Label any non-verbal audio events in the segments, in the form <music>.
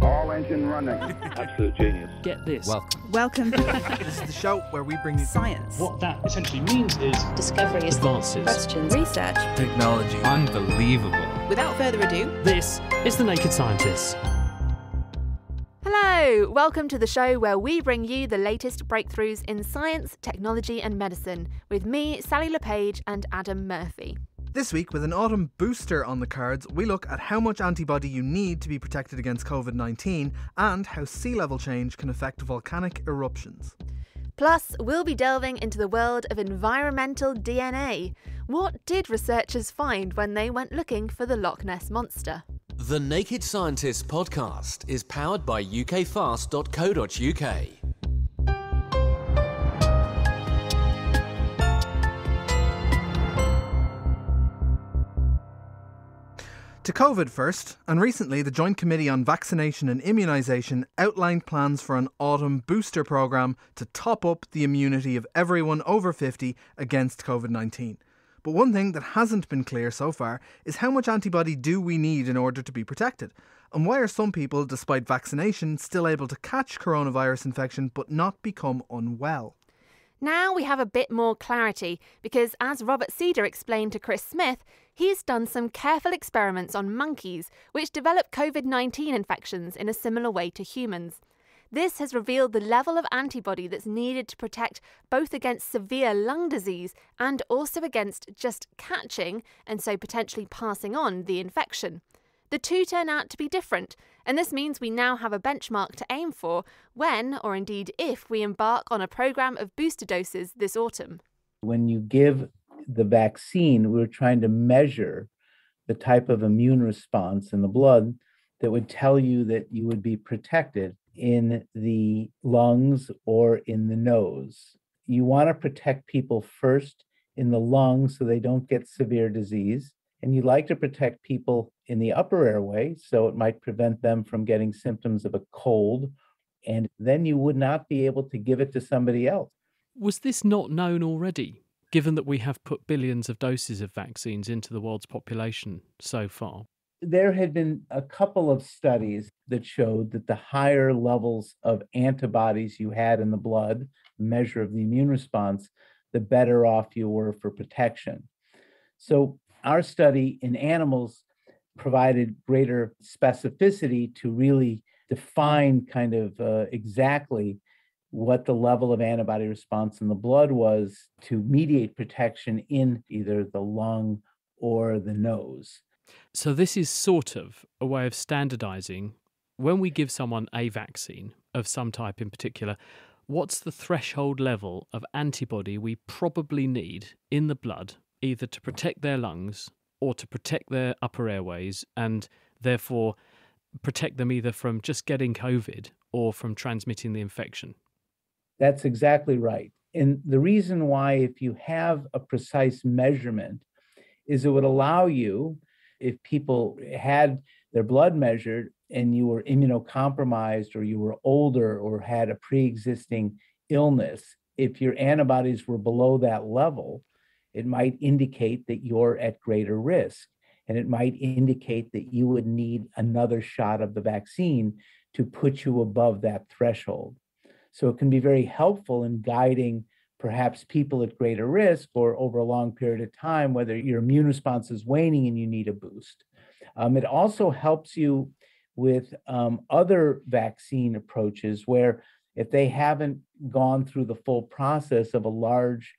All engine running. <laughs> Absolute genius. Get this. Welcome. Welcome. this is the show where we bring you Science. What that essentially means is discoveries, advances, questions, research. Technology. Unbelievable. Without further ado, this is The Naked Scientists. Hello! Welcome to the show where we bring you the latest breakthroughs in science, technology, and medicine with me, Sally LePage, and Adam Murphy. This week, with an autumn booster on the cards, we look at how much antibody you need to be protected against COVID 19 and how sea level change can affect volcanic eruptions. Plus, we'll be delving into the world of environmental DNA. What did researchers find when they went looking for the Loch Ness Monster? The Naked Scientists podcast is powered by ukfast.co.uk. To COVID first, and recently the Joint Committee on Vaccination and Immunisation outlined plans for an autumn booster programme to top up the immunity of everyone over 50 against COVID 19. But one thing that hasn't been clear so far is how much antibody do we need in order to be protected? And why are some people, despite vaccination, still able to catch coronavirus infection but not become unwell? Now we have a bit more clarity because, as Robert Seder explained to Chris Smith, he's done some careful experiments on monkeys which develop COVID 19 infections in a similar way to humans. This has revealed the level of antibody that's needed to protect both against severe lung disease and also against just catching and so potentially passing on the infection. The two turn out to be different, and this means we now have a benchmark to aim for when, or indeed if, we embark on a programme of booster doses this autumn. When you give the vaccine, we're trying to measure the type of immune response in the blood that would tell you that you would be protected in the lungs or in the nose. You want to protect people first in the lungs so they don't get severe disease. And you like to protect people in the upper airway, so it might prevent them from getting symptoms of a cold. And then you would not be able to give it to somebody else. Was this not known already, given that we have put billions of doses of vaccines into the world's population so far? There had been a couple of studies that showed that the higher levels of antibodies you had in the blood, measure of the immune response, the better off you were for protection. So our study in animals provided greater specificity to really define kind of uh, exactly what the level of antibody response in the blood was to mediate protection in either the lung or the nose. So, this is sort of a way of standardizing when we give someone a vaccine of some type in particular. What's the threshold level of antibody we probably need in the blood, either to protect their lungs or to protect their upper airways and therefore protect them either from just getting COVID or from transmitting the infection. That's exactly right. And the reason why, if you have a precise measurement, is it would allow you, if people had their blood measured and you were immunocompromised or you were older or had a pre existing illness, if your antibodies were below that level, it might indicate that you're at greater risk. And it might indicate that you would need another shot of the vaccine to put you above that threshold. So it can be very helpful in guiding perhaps people at greater risk or over a long period of time, whether your immune response is waning and you need a boost. Um, it also helps you with um, other vaccine approaches where if they haven't gone through the full process of a large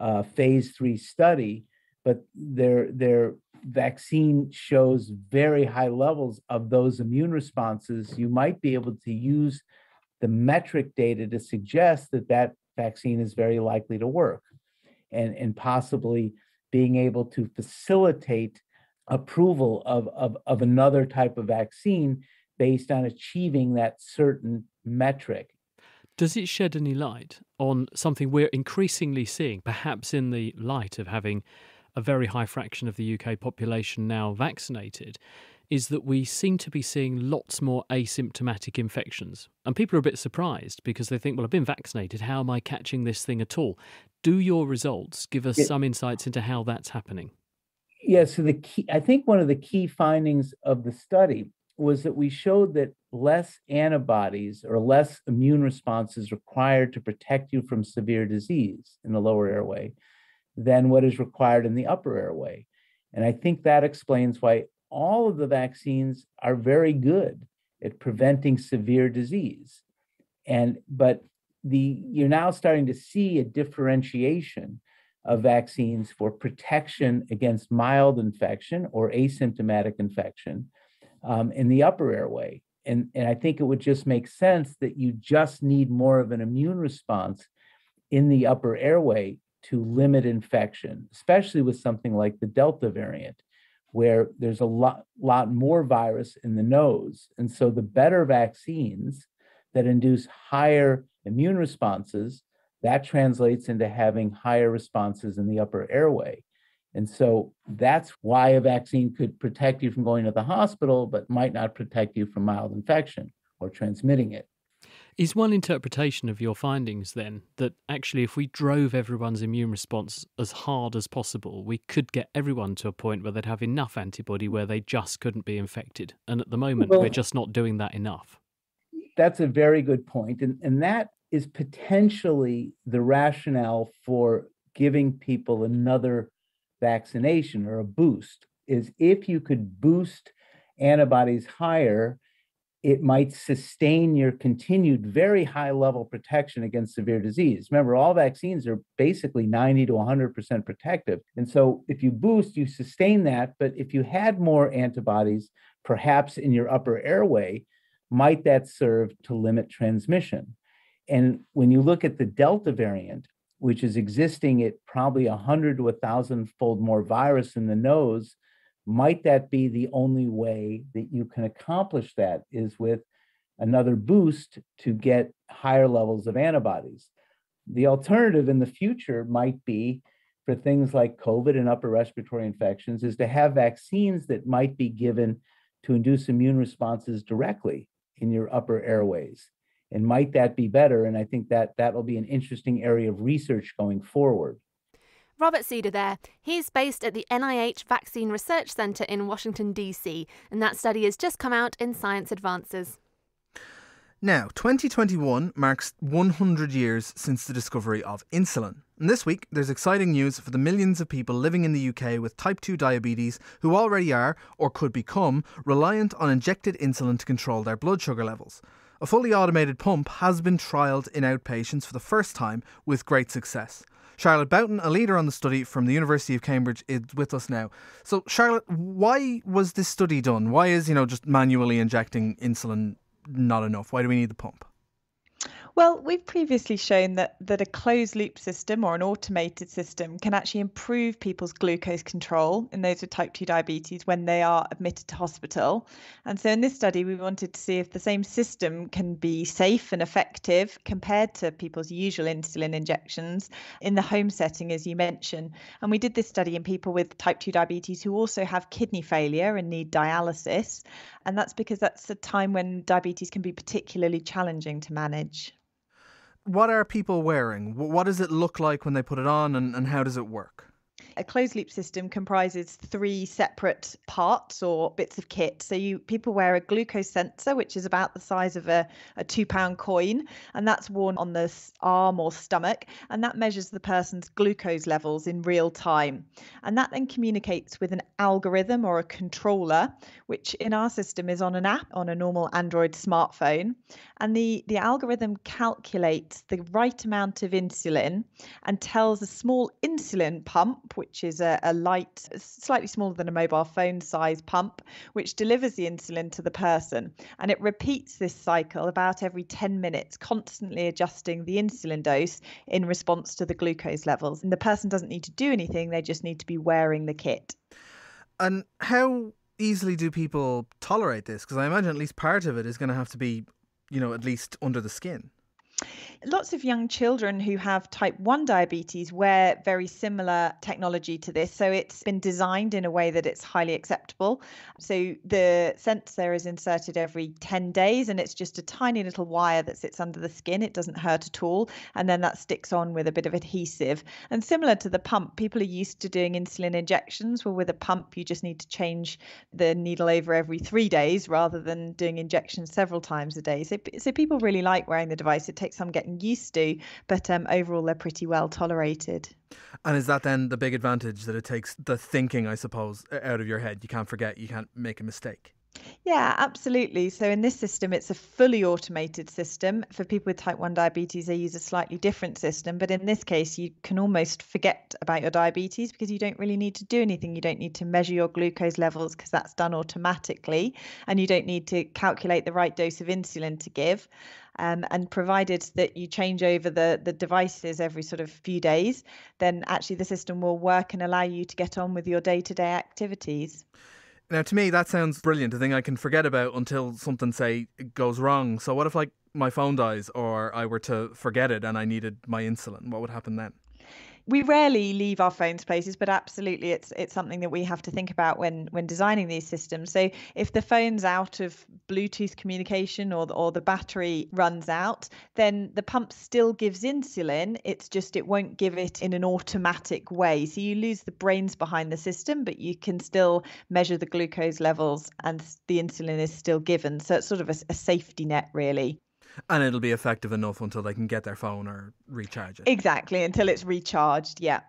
uh, phase three study, but their their vaccine shows very high levels of those immune responses, you might be able to use the metric data to suggest that that vaccine is very likely to work, and and possibly being able to facilitate approval of, of, of another type of vaccine based on achieving that certain metric. Does it shed any light on something we're increasingly seeing, perhaps in the light of having a very high fraction of the UK population now vaccinated? Is that we seem to be seeing lots more asymptomatic infections. And people are a bit surprised because they think, well, I've been vaccinated. How am I catching this thing at all? Do your results give us some insights into how that's happening? Yeah, so the key, I think one of the key findings of the study was that we showed that less antibodies or less immune responses required to protect you from severe disease in the lower airway than what is required in the upper airway. And I think that explains why all of the vaccines are very good at preventing severe disease. And but the you're now starting to see a differentiation of vaccines for protection against mild infection or asymptomatic infection um, in the upper airway. And, and I think it would just make sense that you just need more of an immune response in the upper airway to limit infection, especially with something like the Delta variant, where there's a lot, lot more virus in the nose. And so the better vaccines that induce higher immune responses, that translates into having higher responses in the upper airway. And so that's why a vaccine could protect you from going to the hospital, but might not protect you from mild infection or transmitting it. Is one interpretation of your findings then that actually, if we drove everyone's immune response as hard as possible, we could get everyone to a point where they'd have enough antibody where they just couldn't be infected? And at the moment, well, we're just not doing that enough. That's a very good point. And, and that is potentially the rationale for giving people another vaccination or a boost is if you could boost antibodies higher it might sustain your continued very high level protection against severe disease. Remember, all vaccines are basically 90 to 100% protective. And so if you boost, you sustain that. But if you had more antibodies, perhaps in your upper airway, might that serve to limit transmission? And when you look at the Delta variant, which is existing at probably 100 to 1,000 fold more virus in the nose, might that be the only way that you can accomplish that is with another boost to get higher levels of antibodies? The alternative in the future might be for things like COVID and upper respiratory infections is to have vaccines that might be given to induce immune responses directly in your upper airways and might that be better? And I think that that will be an interesting area of research going forward. Robert Seder there. He's based at the NIH Vaccine Research Center in Washington, D.C., and that study has just come out in Science Advances. Now, 2021 marks 100 years since the discovery of insulin. And this week, there's exciting news for the millions of people living in the UK with type 2 diabetes who already are, or could become, reliant on injected insulin to control their blood sugar levels. A fully automated pump has been trialled in outpatients for the first time with great success. Charlotte Boughton, a leader on the study from the University of Cambridge, is with us now. So, Charlotte, why was this study done? Why is, you know, just manually injecting insulin not enough? Why do we need the pump? Well, we've previously shown that, that a closed loop system or an automated system can actually improve people's glucose control in those with type 2 diabetes when they are admitted to hospital. And so in this study, we wanted to see if the same system can be safe and effective compared to people's usual insulin injections in the home setting, as you mentioned. And we did this study in people with type 2 diabetes who also have kidney failure and need dialysis. And that's because that's a time when diabetes can be particularly challenging to manage what are people wearing? What does it look like when they put it on, and, and how does it work? A closed loop system comprises three separate parts or bits of kit. So you people wear a glucose sensor, which is about the size of a, a two pound coin, and that's worn on the arm or stomach, and that measures the person's glucose levels in real time. And that then communicates with an algorithm or a controller, which in our system is on an app on a normal Android smartphone. And the, the algorithm calculates the right amount of insulin and tells a small insulin pump, which is a, a light, slightly smaller than a mobile phone size pump, which delivers the insulin to the person. And it repeats this cycle about every 10 minutes, constantly adjusting the insulin dose in response to the glucose levels. And the person doesn't need to do anything, they just need to be wearing the kit. And how easily do people tolerate this? Because I imagine at least part of it is going to have to be, you know, at least under the skin. Lots of young children who have type 1 diabetes wear very similar technology to this. So it's been designed in a way that it's highly acceptable. So the sensor is inserted every 10 days and it's just a tiny little wire that sits under the skin. It doesn't hurt at all. And then that sticks on with a bit of adhesive. And similar to the pump, people are used to doing insulin injections. Well, with a pump, you just need to change the needle over every three days rather than doing injections several times a day. So, so people really like wearing the device. It takes some getting used to, but um, overall they're pretty well tolerated. And is that then the big advantage that it takes the thinking, I suppose, out of your head? You can't forget, you can't make a mistake. Yeah, absolutely. So in this system, it's a fully automated system. For people with type 1 diabetes, they use a slightly different system. But in this case, you can almost forget about your diabetes because you don't really need to do anything. You don't need to measure your glucose levels because that's done automatically. And you don't need to calculate the right dose of insulin to give. Um, and provided that you change over the, the devices every sort of few days, then actually the system will work and allow you to get on with your day to day activities. Now, to me, that sounds brilliant. A thing I can forget about until something, say, goes wrong. So, what if, like, my phone dies or I were to forget it and I needed my insulin? What would happen then? We rarely leave our phones places, but absolutely it's it's something that we have to think about when when designing these systems. So if the phone's out of Bluetooth communication or the, or the battery runs out, then the pump still gives insulin. It's just it won't give it in an automatic way. So you lose the brains behind the system, but you can still measure the glucose levels and the insulin is still given. So it's sort of a, a safety net really and it'll be effective enough until they can get their phone or recharge it. Exactly, until it's recharged, yeah.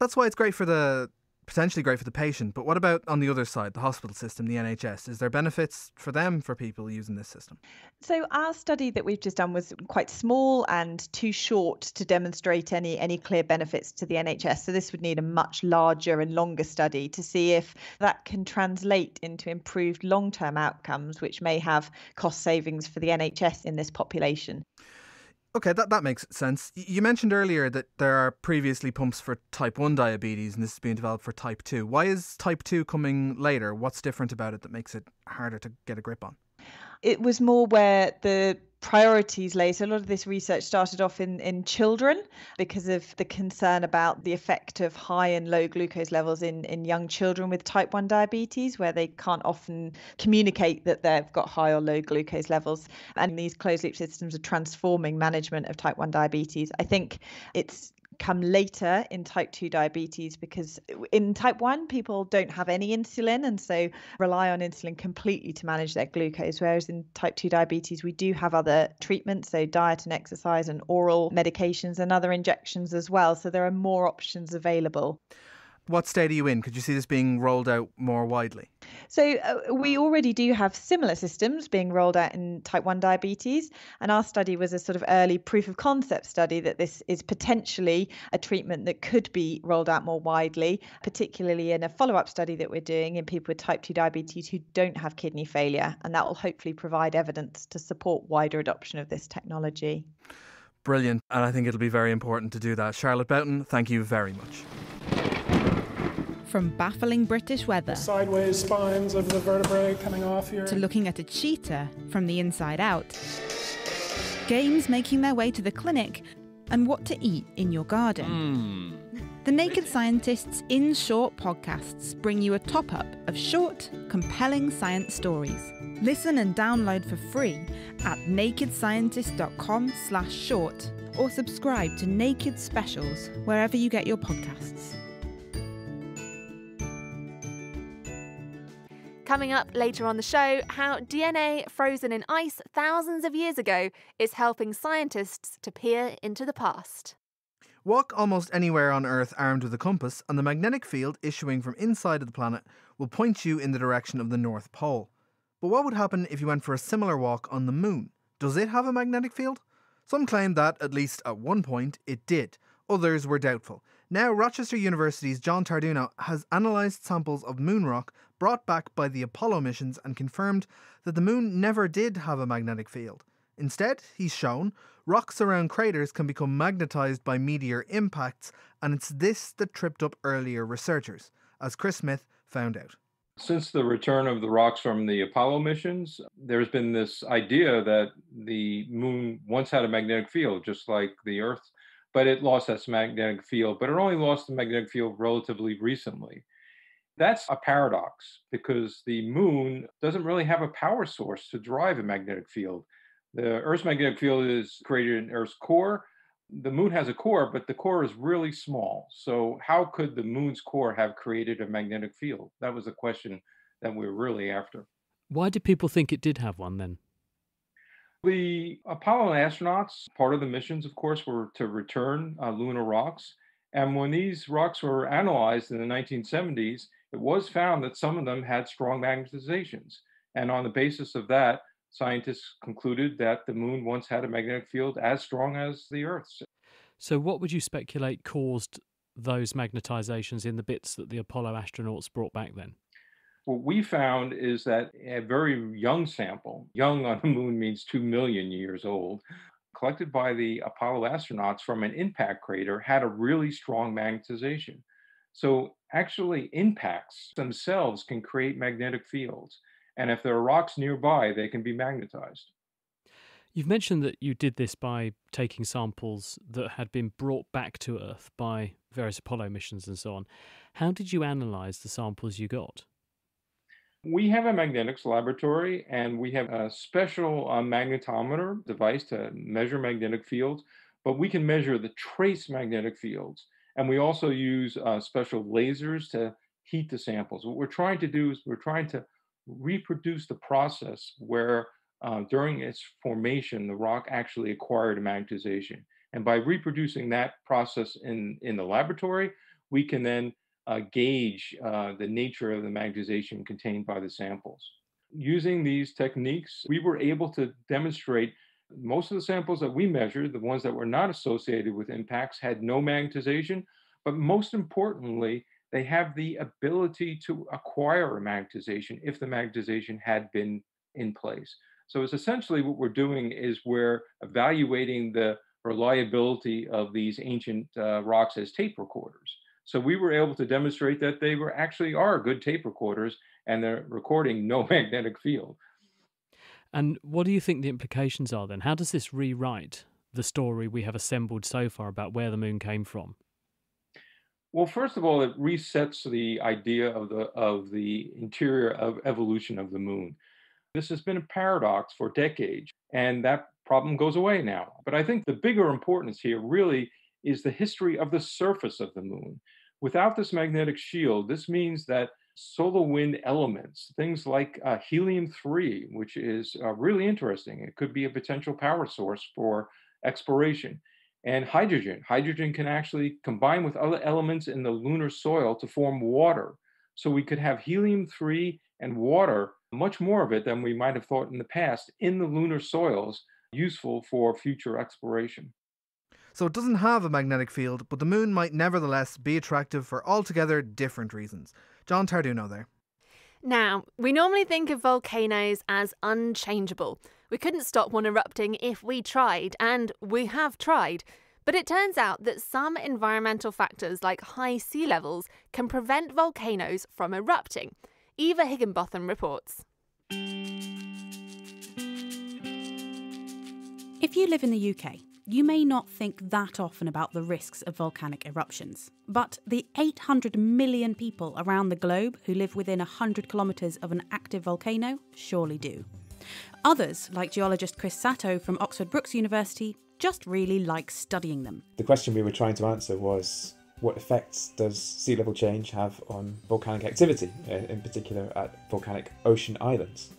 That's why it's great for the potentially great for the patient. But what about on the other side, the hospital system, the NHS? Is there benefits for them for people using this system? So our study that we've just done was quite small and too short to demonstrate any any clear benefits to the NHS. So this would need a much larger and longer study to see if that can translate into improved long-term outcomes, which may have cost savings for the NHS in this population. Okay, that, that makes sense. You mentioned earlier that there are previously pumps for type 1 diabetes and this is being developed for type 2. Why is type 2 coming later? What's different about it that makes it harder to get a grip on? It was more where the priorities later. A lot of this research started off in, in children because of the concern about the effect of high and low glucose levels in, in young children with type 1 diabetes, where they can't often communicate that they've got high or low glucose levels. And these closed loop systems are transforming management of type 1 diabetes. I think it's come later in type 2 diabetes because uh, in type 1 people don't have any insulin and so rely on insulin completely to manage their glucose whereas in type 2 diabetes we do have other treatments so diet and exercise and oral medications and other injections as well. So there are more options available what state are you in? Could you see this being rolled out more widely? So, uh, we already do have similar systems being rolled out in type 1 diabetes. And our study was a sort of early proof of concept study that this is potentially a treatment that could be rolled out more widely, particularly in a follow up study that we're doing in people with type 2 diabetes who don't have kidney failure. And that will hopefully provide evidence to support wider adoption of this technology. Brilliant. And I think it'll be very important to do that. Charlotte Boughton, thank you very much from baffling British weather, sideways spines of the vertebrae coming off here, to looking at a cheetah from the inside out, games making their way to the clinic, and what to eat in your garden. Mm. The Naked Scientists in Short podcasts bring you a top up of short, compelling science stories. Listen and download for free at nakedscientist.com/short or subscribe to Naked Specials wherever you get your podcasts. Coming up later on the show, how DNA frozen in ice thousands of years ago is helping scientists to peer into the past. Walk almost anywhere on Earth armed with a compass, and the magnetic field issuing from inside of the planet will point you in the direction of the North Pole. But what would happen if you went for a similar walk on the Moon? Does it have a magnetic field? Some claim that, at least at one point, it did. Others were doubtful. Now, Rochester University's John Tarduno has analysed samples of moon rock brought back by the Apollo missions and confirmed that the moon never did have a magnetic field. Instead, he's shown, rocks around craters can become magnetised by meteor impacts, and it's this that tripped up earlier researchers, as Chris Smith found out. Since the return of the rocks from the Apollo missions, there's been this idea that the moon once had a magnetic field, just like the Earth, but it lost its magnetic field, but it only lost the magnetic field relatively recently. That's a paradox because the moon doesn't really have a power source to drive a magnetic field. The Earth's magnetic field is created in Earth's core. The moon has a core, but the core is really small. So, how could the moon's core have created a magnetic field? That was the question that we were really after. Why did people think it did have one then? The Apollo astronauts, part of the missions, of course, were to return uh, lunar rocks. And when these rocks were analyzed in the 1970s, it was found that some of them had strong magnetizations. And on the basis of that, scientists concluded that the moon once had a magnetic field as strong as the Earth's. So, what would you speculate caused those magnetizations in the bits that the Apollo astronauts brought back then? What we found is that a very young sample, young on the moon means 2 million years old, collected by the Apollo astronauts from an impact crater had a really strong magnetization. So, actually, impacts themselves can create magnetic fields. And if there are rocks nearby, they can be magnetized. You've mentioned that you did this by taking samples that had been brought back to Earth by various Apollo missions and so on. How did you analyze the samples you got? We have a magnetics laboratory and we have a special uh, magnetometer device to measure magnetic fields, but we can measure the trace magnetic fields. And we also use uh, special lasers to heat the samples. What we're trying to do is we're trying to reproduce the process where uh, during its formation, the rock actually acquired magnetization. And by reproducing that process in, in the laboratory, we can then uh, gauge uh, the nature of the magnetization contained by the samples. Using these techniques, we were able to demonstrate most of the samples that we measured, the ones that were not associated with impacts, had no magnetization. But most importantly, they have the ability to acquire a magnetization if the magnetization had been in place. So it's essentially what we're doing is we're evaluating the reliability of these ancient uh, rocks as tape recorders. So we were able to demonstrate that they were actually are good tape recorders and they're recording no <laughs> magnetic field. And what do you think the implications are then? How does this rewrite the story we have assembled so far about where the moon came from? Well, first of all, it resets the idea of the of the interior of evolution of the moon. This has been a paradox for decades, and that problem goes away now. But I think the bigger importance here really is the history of the surface of the moon. Without this magnetic shield, this means that solar wind elements, things like uh, helium 3, which is uh, really interesting, it could be a potential power source for exploration and hydrogen. Hydrogen can actually combine with other elements in the lunar soil to form water. So we could have helium 3 and water, much more of it than we might have thought in the past, in the lunar soils, useful for future exploration. So it doesn't have a magnetic field, but the moon might nevertheless be attractive for altogether different reasons. John Tarduno there. Now, we normally think of volcanoes as unchangeable. We couldn't stop one erupting if we tried, and we have tried. But it turns out that some environmental factors like high sea levels can prevent volcanoes from erupting. Eva Higginbotham reports. If you live in the UK, you may not think that often about the risks of volcanic eruptions, but the 800 million people around the globe who live within 100 kilometres of an active volcano surely do. Others, like geologist Chris Satow from Oxford Brookes University, just really like studying them. The question we were trying to answer was what effects does sea level change have on volcanic activity, uh, in particular at volcanic ocean islands?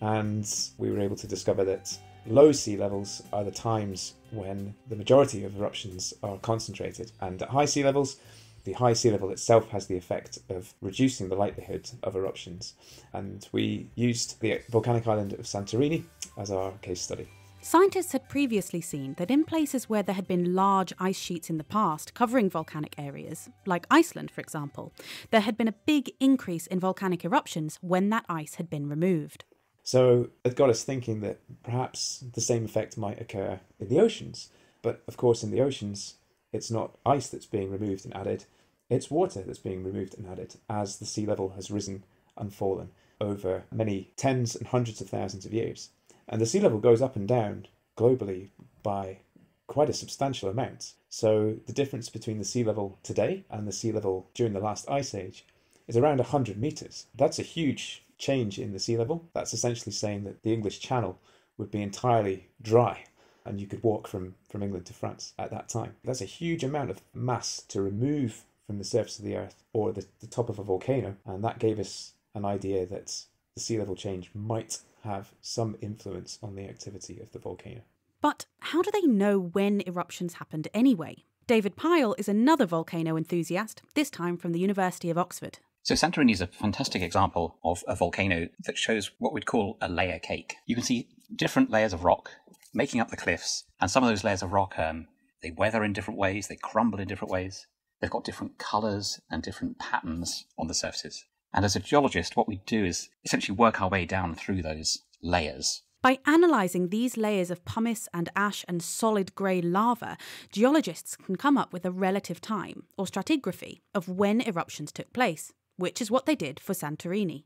And we were able to discover that low sea levels are the times when the majority of eruptions are concentrated, and at high sea levels, the high sea level itself has the effect of reducing the likelihood of eruptions. And we used the volcanic island of Santorini as our case study. Scientists had previously seen that in places where there had been large ice sheets in the past covering volcanic areas, like Iceland for example, there had been a big increase in volcanic eruptions when that ice had been removed. So it got us thinking that perhaps the same effect might occur in the oceans. But of course, in the oceans, it's not ice that's being removed and added, it's water that's being removed and added as the sea level has risen and fallen over many tens and hundreds of thousands of years. And the sea level goes up and down globally by quite a substantial amount. So the difference between the sea level today and the sea level during the last ice age is around 100 meters. That's a huge change in the sea level. That's essentially saying that the English Channel would be entirely dry and you could walk from, from England to France at that time. That's a huge amount of mass to remove from the surface of the earth or the, the top of a volcano. And that gave us an idea that the sea level change might have some influence on the activity of the volcano. But how do they know when eruptions happened anyway? David Pyle is another volcano enthusiast, this time from the University of Oxford. So Santorini is a fantastic example of a volcano that shows what we'd call a layer cake. You can see different layers of rock making up the cliffs, and some of those layers of rock um, they weather in different ways, they crumble in different ways. They've got different colours and different patterns on the surfaces. And as a geologist, what we do is essentially work our way down through those layers. By analysing these layers of pumice and ash and solid grey lava, geologists can come up with a relative time, or stratigraphy, of when eruptions took place, which is what they did for Santorini.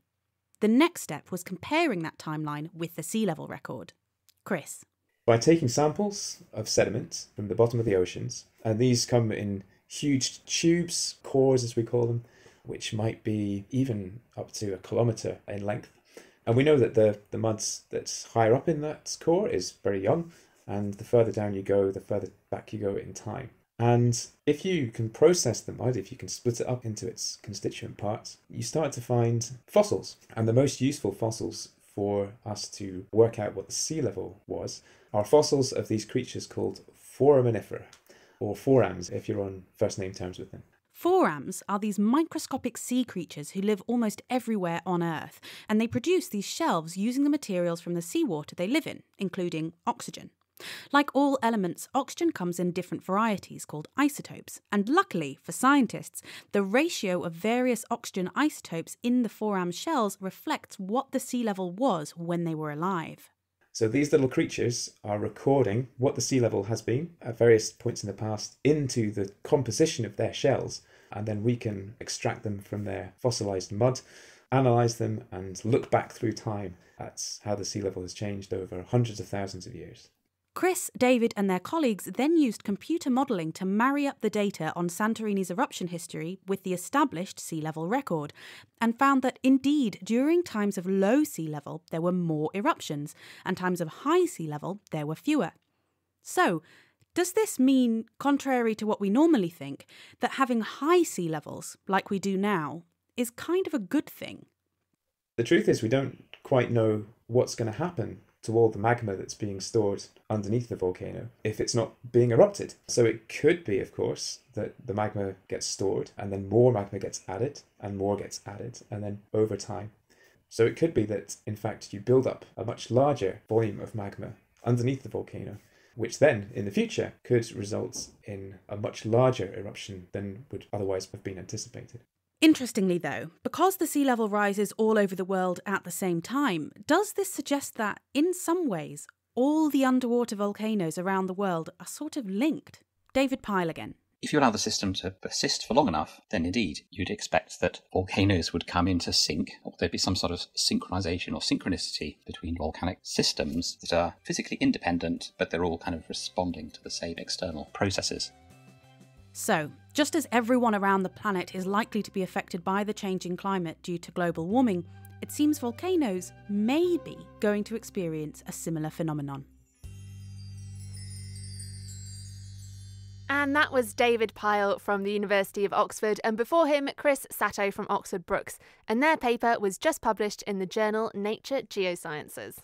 The next step was comparing that timeline with the sea level record. Chris. By taking samples of sediment from the bottom of the oceans, and these come in huge tubes, cores as we call them, which might be even up to a kilometre in length. And we know that the, the mud that's higher up in that core is very young, and the further down you go, the further back you go in time. And if you can process the mud, if you can split it up into its constituent parts, you start to find fossils. And the most useful fossils for us to work out what the sea level was are fossils of these creatures called foraminifera, or forams if you're on first name terms with them. Forams are these microscopic sea creatures who live almost everywhere on Earth, and they produce these shelves using the materials from the seawater they live in, including oxygen. Like all elements, oxygen comes in different varieties called isotopes, and luckily for scientists, the ratio of various oxygen isotopes in the foram shells reflects what the sea level was when they were alive. So these little creatures are recording what the sea level has been at various points in the past into the composition of their shells, and then we can extract them from their fossilized mud, analyze them, and look back through time at how the sea level has changed over hundreds of thousands of years. Chris, David, and their colleagues then used computer modelling to marry up the data on Santorini's eruption history with the established sea level record, and found that indeed, during times of low sea level, there were more eruptions, and times of high sea level, there were fewer. So, does this mean, contrary to what we normally think, that having high sea levels, like we do now, is kind of a good thing? The truth is, we don't quite know what's going to happen to all the magma that's being stored underneath the volcano if it's not being erupted. So it could be, of course, that the magma gets stored and then more magma gets added and more gets added and then over time. So it could be that, in fact, you build up a much larger volume of magma underneath the volcano, which then, in the future, could result in a much larger eruption than would otherwise have been anticipated. Interestingly, though, because the sea level rises all over the world at the same time, does this suggest that, in some ways, all the underwater volcanoes around the world are sort of linked? David Pyle again. If you allow the system to persist for long enough, then indeed you'd expect that volcanoes would come into sync, or there'd be some sort of synchronization or synchronicity between volcanic systems that are physically independent, but they're all kind of responding to the same external processes. So, just as everyone around the planet is likely to be affected by the changing climate due to global warming, it seems volcanoes may be going to experience a similar phenomenon. And that was David Pyle from the University of Oxford, and before him, Chris Satow from Oxford Brookes. And their paper was just published in the journal Nature Geosciences.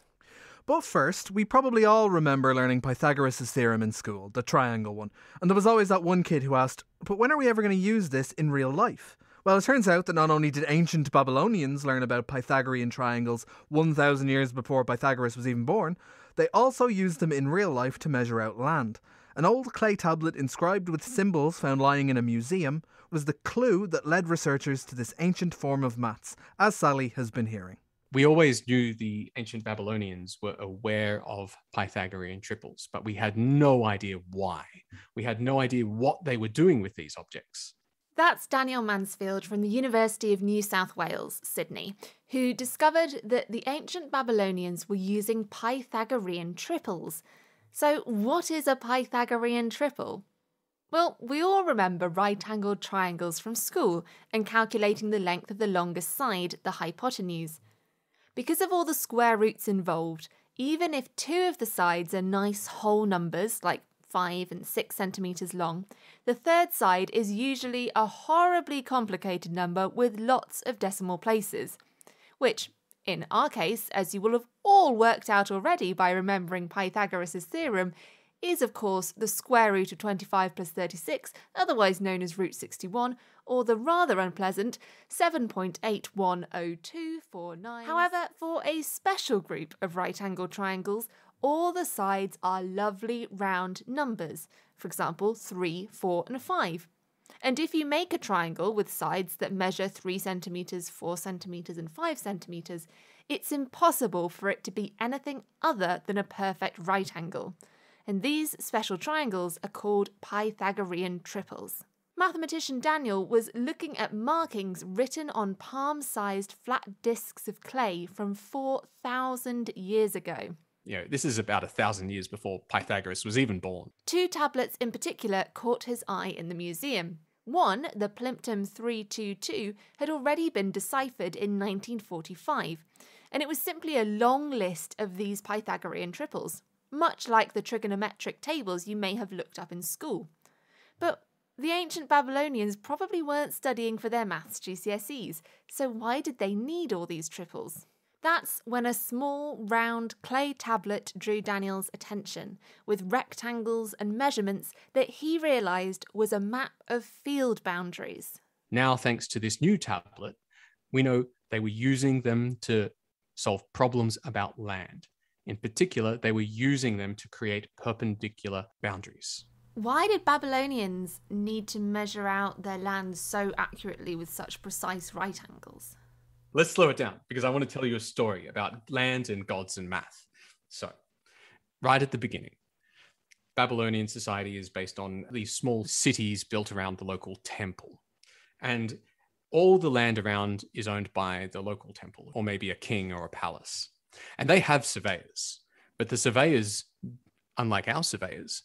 But first, we probably all remember learning Pythagoras' theorem in school, the triangle one. And there was always that one kid who asked, But when are we ever going to use this in real life? Well, it turns out that not only did ancient Babylonians learn about Pythagorean triangles 1,000 years before Pythagoras was even born, they also used them in real life to measure out land. An old clay tablet inscribed with symbols found lying in a museum was the clue that led researchers to this ancient form of maths, as Sally has been hearing we always knew the ancient Babylonians were aware of Pythagorean triples, but we had no idea why. We had no idea what they were doing with these objects. That's Daniel Mansfield from the University of New South Wales, Sydney, who discovered that the ancient Babylonians were using Pythagorean triples. So, what is a Pythagorean triple? Well, we all remember right angled triangles from school and calculating the length of the longest side, the hypotenuse. Because of all the square roots involved, even if two of the sides are nice whole numbers, like 5 and 6 centimetres long, the third side is usually a horribly complicated number with lots of decimal places, which, in our case, as you will have all worked out already by remembering Pythagoras' theorem, is of course the square root of 25 plus 36, otherwise known as root 61, or the rather unpleasant 7.810249. However, for a special group of right angled triangles, all the sides are lovely round numbers, for example, 3, 4, and 5. And if you make a triangle with sides that measure 3 centimetres, 4 centimetres, and 5 centimetres, it's impossible for it to be anything other than a perfect right angle and these special triangles are called Pythagorean triples. Mathematician Daniel was looking at markings written on palm sized flat discs of clay from 4,000 years ago. You know, this is about a thousand years before Pythagoras was even born. Two tablets in particular caught his eye in the museum. One, the Plimpton 322, had already been deciphered in 1945, and it was simply a long list of these Pythagorean triples much like the trigonometric tables you may have looked up in school. But the ancient Babylonians probably weren't studying for their maths GCSEs, so why did they need all these triples? That's when a small, round clay tablet drew Daniel's attention, with rectangles and measurements that he realised was a map of field boundaries. Now, thanks to this new tablet, we know they were using them to solve problems about land. In particular, they were using them to create perpendicular boundaries. Why did Babylonians need to measure out their land so accurately with such precise right angles? Let's slow it down because I want to tell you a story about land and gods and math. So, right at the beginning, Babylonian society is based on these small cities built around the local temple. And all the land around is owned by the local temple, or maybe a king or a palace. And they have surveyors, but the surveyors, unlike our surveyors,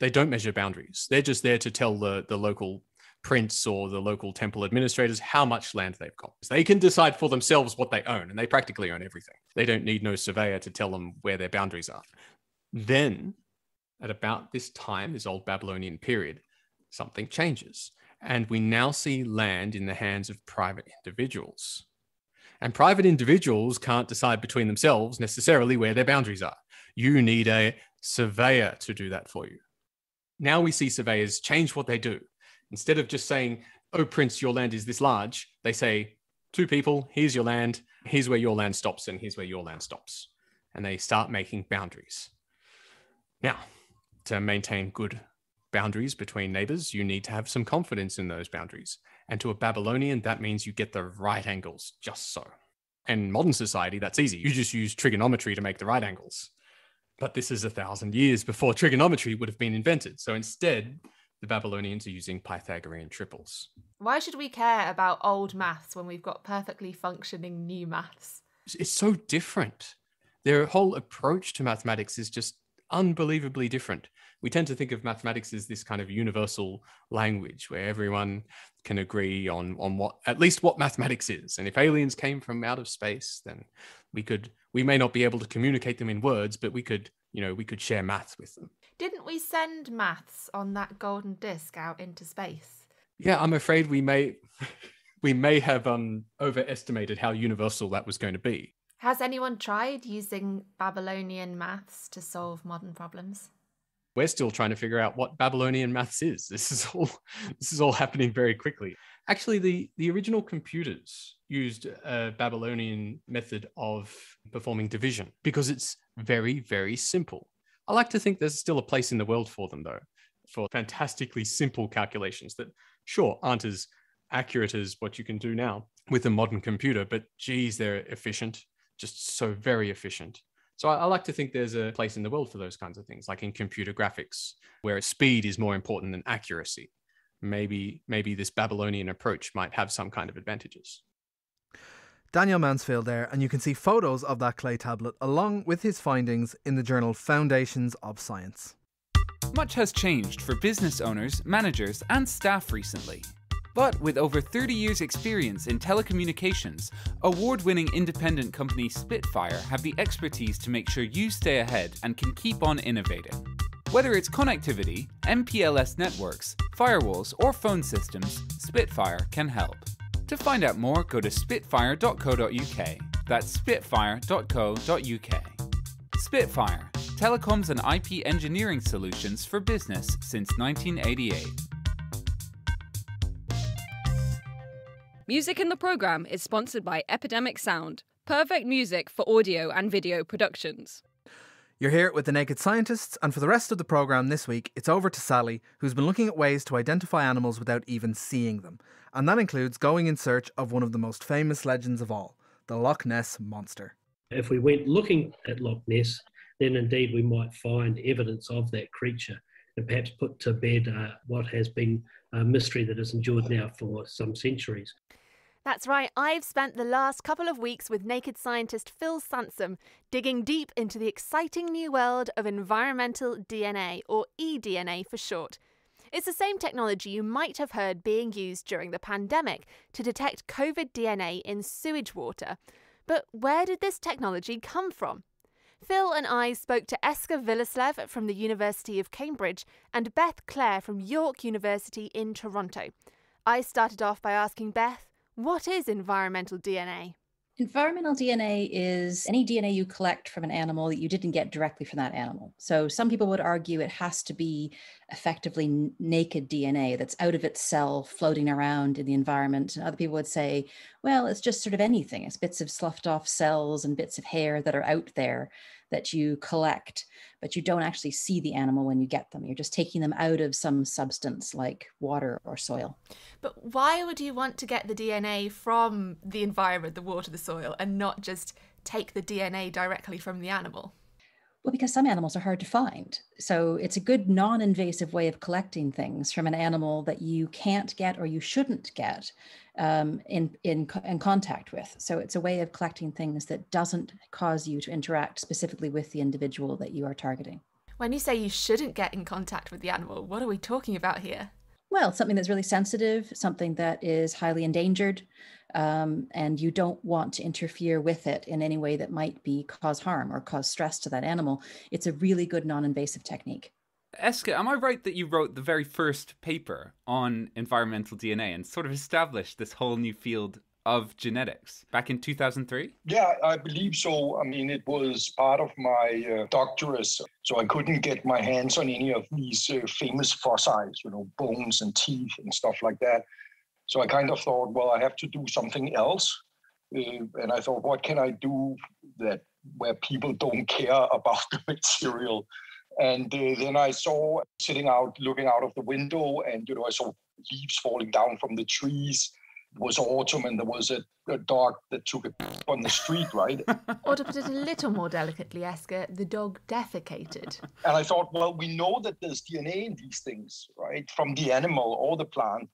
they don't measure boundaries. They're just there to tell the, the local prince or the local temple administrators how much land they've got. They can decide for themselves what they own, and they practically own everything. They don't need no surveyor to tell them where their boundaries are. Then, at about this time, this old Babylonian period, something changes. And we now see land in the hands of private individuals. And private individuals can't decide between themselves necessarily where their boundaries are. You need a surveyor to do that for you. Now we see surveyors change what they do. Instead of just saying, Oh, Prince, your land is this large, they say, Two people, here's your land, here's where your land stops, and here's where your land stops. And they start making boundaries. Now, to maintain good boundaries between neighbors, you need to have some confidence in those boundaries. And to a Babylonian, that means you get the right angles just so. In modern society, that's easy. You just use trigonometry to make the right angles. But this is a thousand years before trigonometry would have been invented. So instead, the Babylonians are using Pythagorean triples. Why should we care about old maths when we've got perfectly functioning new maths? It's so different. Their whole approach to mathematics is just unbelievably different. We tend to think of mathematics as this kind of universal language where everyone can agree on on what at least what mathematics is. And if aliens came from out of space, then we could we may not be able to communicate them in words, but we could, you know, we could share maths with them. Didn't we send maths on that golden disc out into space? Yeah, I'm afraid we may <laughs> we may have um overestimated how universal that was going to be. Has anyone tried using Babylonian maths to solve modern problems? We're still trying to figure out what Babylonian maths is. <laughs> This is all this is all happening very quickly. Actually, the, the original computers used a Babylonian method of performing division because it's very, very simple. I like to think there's still a place in the world for them, though, for fantastically simple calculations that, sure, aren't as accurate as what you can do now with a modern computer, but geez, they're efficient just so very efficient. So I, I, like to think there's a place in the world for those kinds of things, like in computer graphics, where speed is more important than accuracy. maybe maybe this Babylonian approach might have some kind of advantages. Daniel Mansfield there, and you can see photos of that clay tablet along with his findings in the journal Foundations of Science. Much has changed for business owners, managers, and staff recently. But with over 30 years' experience in telecommunications, award winning independent company Spitfire have the expertise to make sure you stay ahead and can keep on innovating. Whether it's connectivity, MPLS networks, firewalls, or phone systems, Spitfire can help. To find out more, go to spitfire.co.uk. That's spitfire.co.uk. Spitfire, telecoms and IP engineering solutions for business since 1988. Music in the program is sponsored by Epidemic Sound, perfect music for audio and video productions. You're here with the Naked Scientists, and for the rest of the programme this week, it's over to Sally, who's been looking at ways to identify animals without even seeing them. And that includes going in search of one of the most famous legends of all, the Loch Ness Monster. If we went looking at Loch Ness, then indeed we might find evidence of that creature and perhaps put to bed uh, what has been a mystery that has endured now for some centuries. That's right, I've spent the last couple of weeks with naked scientist Phil Sansom digging deep into the exciting new world of environmental DNA, or eDNA for short. It's the same technology you might have heard being used during the pandemic to detect COVID DNA in sewage water. But where did this technology come from? Phil and I spoke to Eske Willerslev from the University of Cambridge and Beth Clare from York University in Toronto. I started off by asking Beth what is environmental DNA? Environmental DNA is any DNA you collect from an animal that you didn't get directly from that animal. So some people would argue it has to be effectively n- naked DNA that's out of its cell floating around in the environment. And other people would say, well, it's just sort of anything. It's bits of sloughed off cells and bits of hair that are out there that you collect, but you don't actually see the animal when you get them. You're just taking them out of some substance like water or soil. But why would you want to get the DNA from the environment, the water, the soil, and not just take the DNA directly from the animal? Well, because some animals are hard to find. So it's a good non invasive way of collecting things from an animal that you can't get or you shouldn't get um, in, in, in contact with. So it's a way of collecting things that doesn't cause you to interact specifically with the individual that you are targeting. When you say you shouldn't get in contact with the animal, what are we talking about here? Well, something that's really sensitive, something that is highly endangered, um, and you don't want to interfere with it in any way that might be cause harm or cause stress to that animal. It's a really good non-invasive technique. Eske, am I right that you wrote the very first paper on environmental DNA and sort of established this whole new field of genetics back in 2003? Yeah, I believe so. I mean, it was part of my uh, doctorate, so I couldn't get my hands on any of these uh, famous fossils, you know, bones and teeth and stuff like that. So I kind of thought, well, I have to do something else. Uh, and I thought, what can I do that where people don't care about <laughs> the material? And uh, then I saw sitting out, looking out of the window, and you know, I saw leaves falling down from the trees. It was autumn, and there was a, a dog that took a <laughs> on the street, right? <laughs> or to put it a little more delicately, Eske, the dog defecated. And I thought, well, we know that there's DNA in these things, right, from the animal or the plant.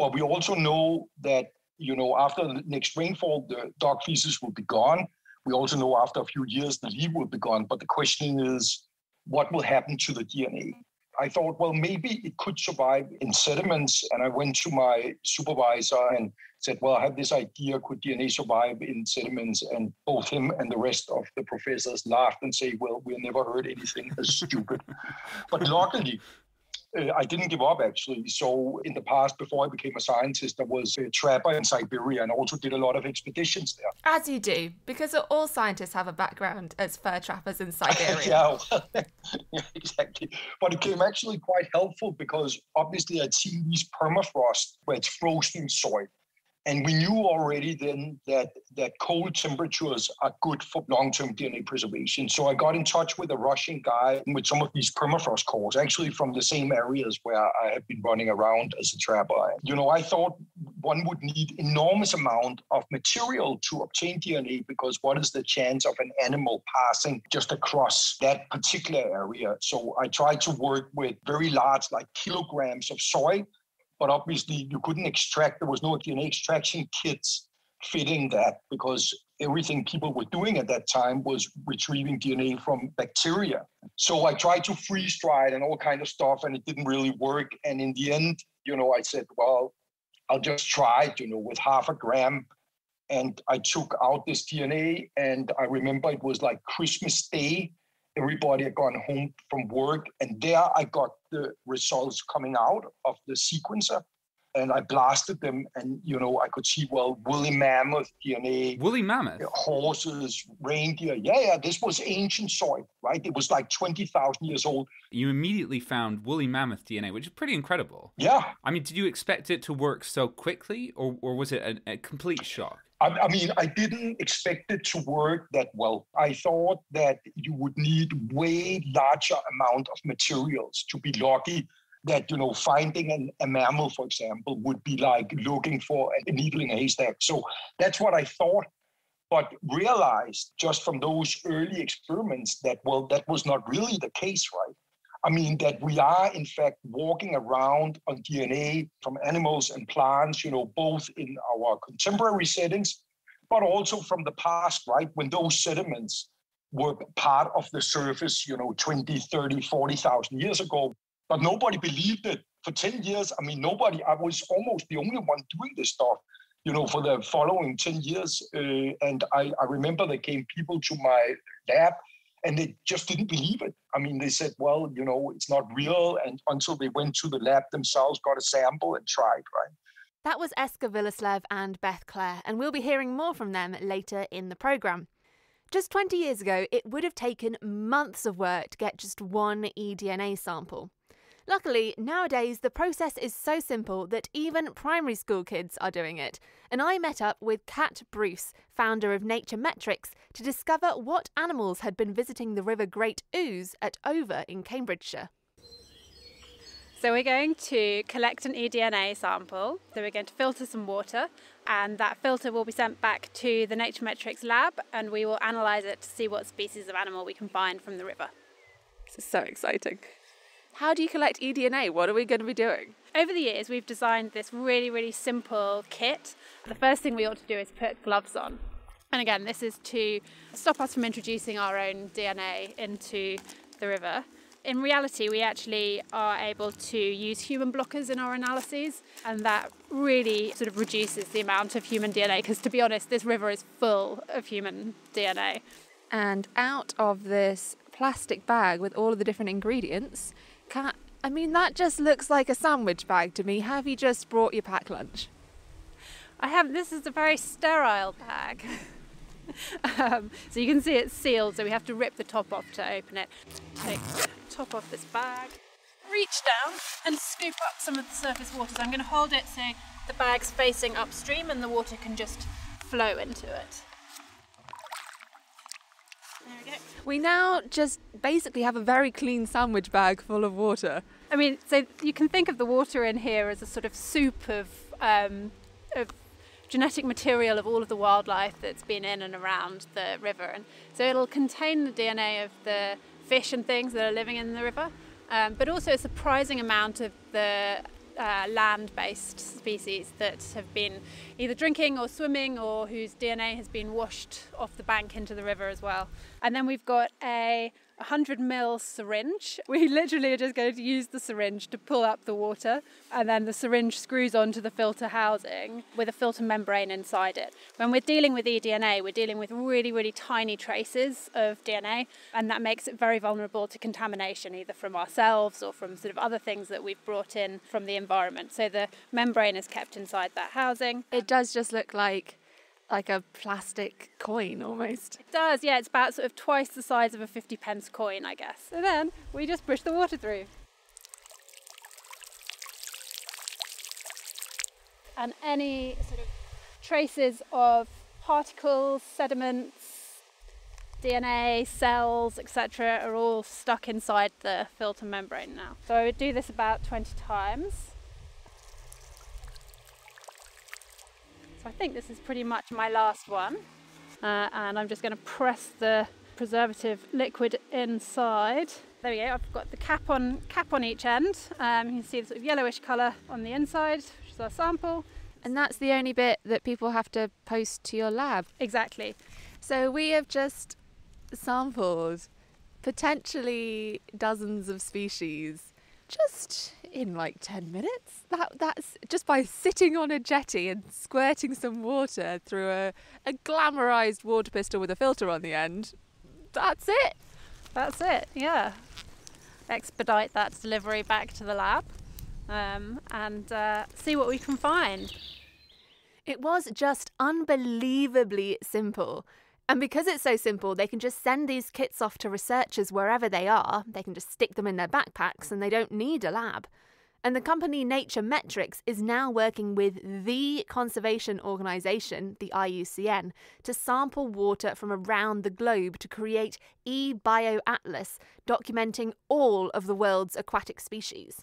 But we also know that, you know, after the next rainfall, the dog feces will be gone. We also know after a few years, the leaf will be gone. But the question is, what will happen to the DNA? I thought, well, maybe it could survive in sediments. And I went to my supervisor and said, well, I have this idea. Could DNA survive in sediments? And both him and the rest of the professors laughed and say, well, we never heard anything as stupid. <laughs> but luckily, uh, I didn't give up actually. So in the past, before I became a scientist, I was a trapper in Siberia and also did a lot of expeditions there. As you do, because all scientists have a background as fur trappers in Siberia. <laughs> yeah, well, <laughs> yeah, exactly. But it came actually quite helpful because obviously I'd seen these permafrost where it's frozen soil. And we knew already then that, that cold temperatures are good for long-term DNA preservation. So I got in touch with a Russian guy with some of these permafrost cores, actually from the same areas where I have been running around as a trapper. You know, I thought one would need enormous amount of material to obtain DNA because what is the chance of an animal passing just across that particular area? So I tried to work with very large, like kilograms of soil but obviously you couldn't extract, there was no DNA extraction kits fitting that because everything people were doing at that time was retrieving DNA from bacteria. So I tried to freeze dry it and all kind of stuff, and it didn't really work. And in the end, you know, I said, well, I'll just try it, you know, with half a gram. And I took out this DNA, and I remember it was like Christmas Day. Everybody had gone home from work, and there I got the results coming out of the sequencer and I blasted them, and you know I could see well woolly mammoth DNA, woolly mammoth, uh, horses, reindeer. Yeah, yeah, this was ancient soil, right? It was like twenty thousand years old. You immediately found woolly mammoth DNA, which is pretty incredible. Yeah. I mean, did you expect it to work so quickly, or or was it a, a complete shock? I, I mean, I didn't expect it to work that well. I thought that you would need way larger amount of materials to be lucky that you know finding an, a mammal for example would be like looking for a needle in a haystack so that's what i thought but realized just from those early experiments that well that was not really the case right i mean that we are in fact walking around on dna from animals and plants you know both in our contemporary settings but also from the past right when those sediments were part of the surface you know 20 30 40,000 years ago but nobody believed it for 10 years. I mean, nobody, I was almost the only one doing this stuff, you know, for the following 10 years. Uh, and I, I remember there came people to my lab and they just didn't believe it. I mean, they said, well, you know, it's not real. And until they went to the lab themselves, got a sample and tried, right? That was Eske Willerslev and Beth Clare, and we'll be hearing more from them later in the programme. Just 20 years ago, it would have taken months of work to get just one eDNA sample. Luckily, nowadays the process is so simple that even primary school kids are doing it. And I met up with Kat Bruce, founder of Nature Metrics, to discover what animals had been visiting the River Great Ouse at Over in Cambridgeshire. So we're going to collect an eDNA sample. So we're going to filter some water and that filter will be sent back to the Nature Metrics lab and we will analyse it to see what species of animal we can find from the river. This is so exciting. How do you collect eDNA? What are we going to be doing? Over the years, we've designed this really, really simple kit. The first thing we ought to do is put gloves on. And again, this is to stop us from introducing our own DNA into the river. In reality, we actually are able to use human blockers in our analyses, and that really sort of reduces the amount of human DNA because, to be honest, this river is full of human DNA. And out of this plastic bag with all of the different ingredients, I mean, that just looks like a sandwich bag to me. Have you just brought your packed lunch? I have. This is a very sterile bag. um, so you can see it's sealed, so we have to rip the top off to open it. Take the top off this bag, reach down and scoop up some of the surface water. So I'm going to hold it so the bag's facing upstream and the water can just flow into it. We, we now just basically have a very clean sandwich bag full of water. I mean, so you can think of the water in here as a sort of soup of, um, of genetic material of all of the wildlife that's been in and around the river. And so it'll contain the DNA of the fish and things that are living in the river, um, but also a surprising amount of the uh, land based species that have been either drinking or swimming or whose DNA has been washed off the bank into the river as well. And then we've got a 100 ml syringe. <laughs> We literally are just going to use the syringe to pull up the water, and then the syringe screws onto the filter housing with a filter membrane inside it. When we're dealing with eDNA, we're dealing with really, really tiny traces of DNA, and that makes it very vulnerable to contamination, either from ourselves or from sort of other things that we've brought in from the environment. So the membrane is kept inside that housing. It does just look like like a plastic coin almost. It does, yeah. It's about sort of twice the size of a 50 pence coin, I guess. So then we just push the water through. And any sort of traces of particles, sediments, DNA, cells, etc., are all stuck inside the filter membrane now. So I would do this about 20 times. So I think this is pretty much my last one. Uh, and I'm just going to press the preservative liquid inside There we go. I've got the cap on cap on each end. Um, you can see the sort of yellowish colour on the inside, which is our sample. And that's the only bit that people have to post to your lab. Exactly. So we have just sampled potentially dozens of species just in like 10 minutes. That that's just by sitting on a jetty and squirting some water through a, a glamorized water pistol with a filter on the end. That's it. That's it. Yeah. Expedite that delivery back to the lab um, and uh, see what we can find. It was just unbelievably simple. And because it's so simple, they can just send these kits off to researchers wherever they are. They can just stick them in their backpacks and they don't need a lab. And the company Nature Metrics is now working with the conservation organisation, the IUCN, to sample water from around the globe to create eBioAtlas, documenting all of the world's aquatic species.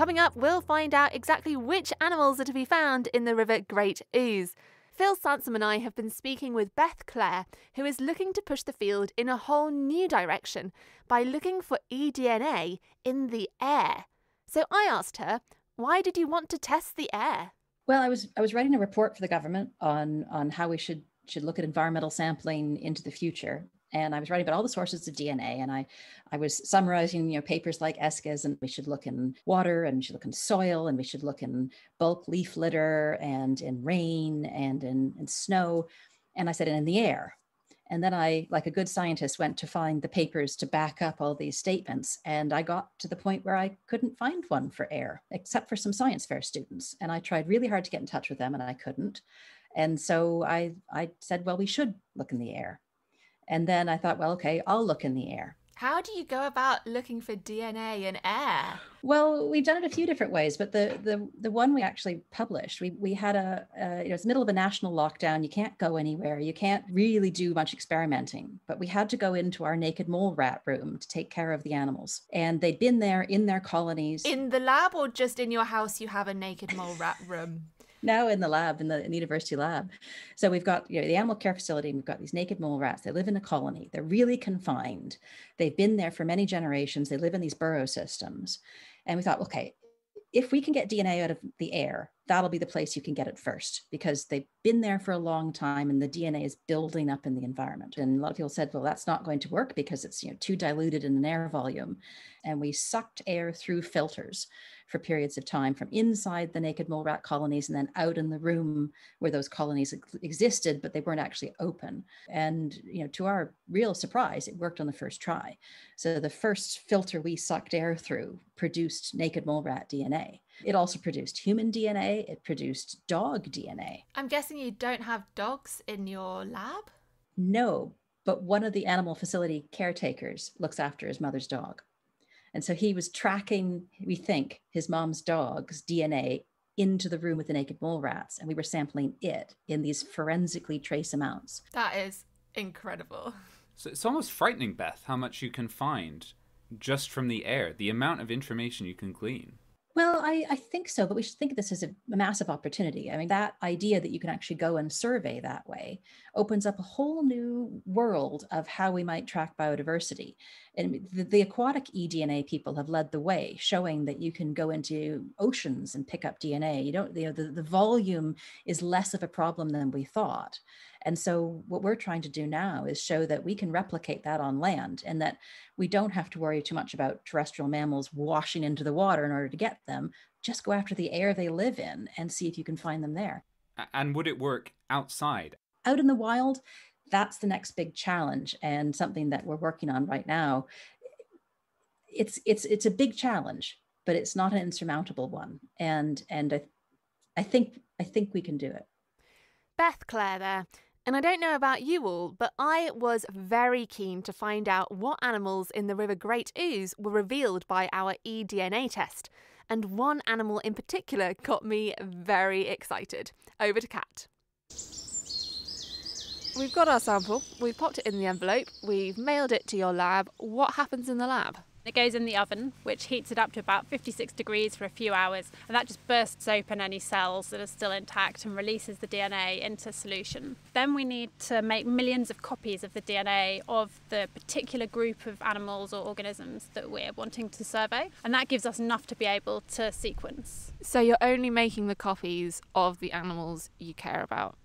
Coming up, we'll find out exactly which animals are to be found in the River Great Ouse. Phil Sansom and I have been speaking with Beth Clare, who is looking to push the field in a whole new direction by looking for eDNA in the air. So I asked her, why did you want to test the air? Well, I was I was writing a report for the government on on how we should should look at environmental sampling into the future and I was writing about all the sources of DNA, and I, I was summarizing, you know, papers like Eske's, and we should look in water, and we should look in soil, and we should look in bulk leaf litter, and in rain, and in, in snow, and I said, and in the air. And then I, like a good scientist, went to find the papers to back up all these statements, and I got to the point where I couldn't find one for air, except for some science fair students, and I tried really hard to get in touch with them, and I couldn't. And so I, I said, well, we should look in the air. And then I thought, well, okay, I'll look in the air. How do you go about looking for DNA in air? Well, we've done it a few different ways, but the the the one we actually published, we we had a, a you know it's the middle of a national lockdown. You can't go anywhere. You can't really do much experimenting. But we had to go into our naked mole rat room to take care of the animals, and they'd been there in their colonies. In the lab, or just in your house, you have a naked mole rat room now in the lab in the, in the, university lab. So we've got you know the animal care facility and we've got these naked mole rats. They live in a colony. They're really confined. They've been there for many generations. They live in these burrow systems. And we thought okay if we can get dna out of the air that'll be the place you can get it first because they've been there for a long time and the dna is building up in the environment. And a lot of people said well that's not going to work because it's you know too diluted in an air volume. And we sucked air through filters for periods of time from inside the naked mole rat colonies and then out in the room where those colonies ex- existed, but they weren't actually open. And, you know, to our real surprise, it worked on the first try. So the first filter we sucked air through produced naked mole rat DNA. It also produced human DNA, it produced dog DNA. I'm guessing you don't have dogs in your lab? No, but one of the animal facility caretakers looks after his mother's dog. And so he was tracking, we think, his mom's dog's DNA into the room with the naked mole rats, and we were sampling it in these forensically trace amounts. That is incredible. So it's almost frightening, Beth, how much you can find just from the air, the amount of information you can glean. Well, I, I think so, but we should think of this as a, a, massive opportunity. I mean, that idea that you can actually go and survey that way opens up a whole new world of how we might track biodiversity. And the, the aquatic eDNA people have led the way, showing that you can go into oceans and pick up DNA. You don't, you know, the, the volume is less of a problem than we thought. And so, what we're trying to do now is show that we can replicate that on land and that we don't have to worry too much about terrestrial mammals washing into the water in order to get them. Just go after the air they live in and see if you can find them there. And would it work outside? Out in the wild, that's the next big challenge and something that we're working on right now. It's it's it's a big challenge, but it's not an insurmountable one. And and I, I think I think we can do it. Beth Clare there. And I don't know about you all, but I was very keen to find out what animals in the River Great Ouse were revealed by our eDNA test. And one animal in particular got me very excited. Over to Kat. We've got our sample, we've popped it in the envelope, we've mailed it to your lab. What happens in the lab? It goes in the oven, which heats it up to about 56 degrees for a few hours, and that just bursts open any cells that are still intact and releases the DNA into solution. Then we need to make millions of copies of the DNA of the particular group of animals or organisms that we're wanting to survey, and that gives us enough to be able to sequence. So you're only making the copies of the animals you care about?